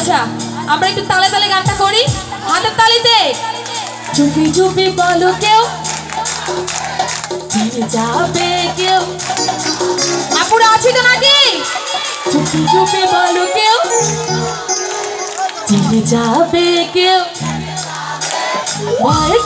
আচ্ছা আমরা একটু তালে তালে গানটা করি। হাতের তালিতে। চুপি চুপি বলো কেউ। যাবে কেউ। আপুরা আছে তো নাকি? চুপি চুপি বলো কেউ। যাবে কেউ। ভয়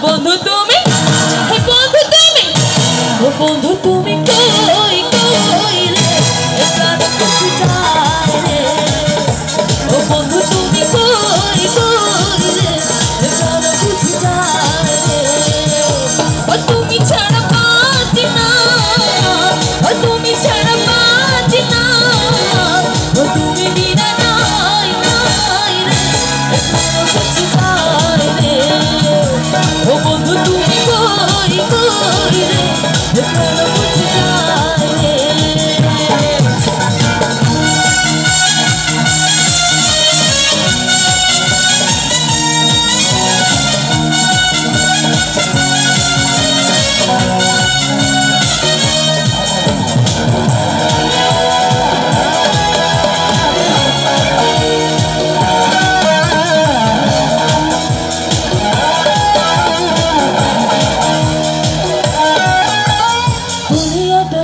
번은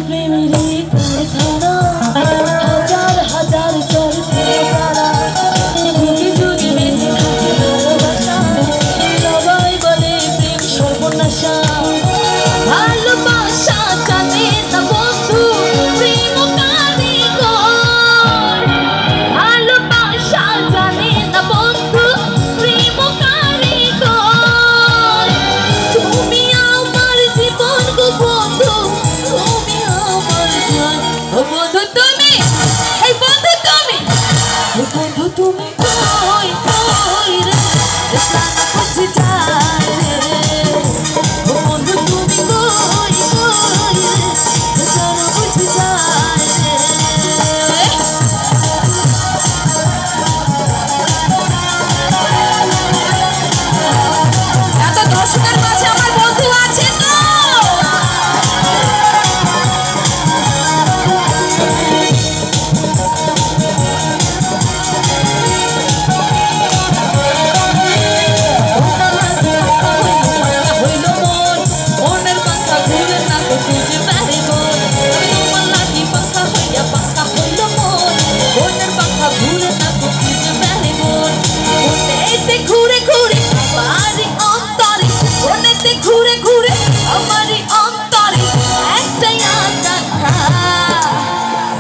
baby. to.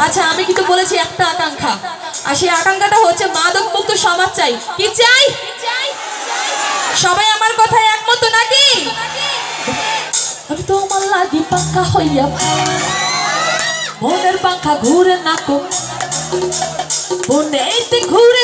আচ্ছা, আর সেই আকাঙ্ক্ষাটা হচ্ছে মাদক মুক্ত সমাজ চাই। কি চাই? সবাই আমার কথায় একমত নাকি? আমি তোমার লাগি পাঙ্খা হইয়া মনের পাঙ্খা ঘুরে নাকো। মনে ঘুরে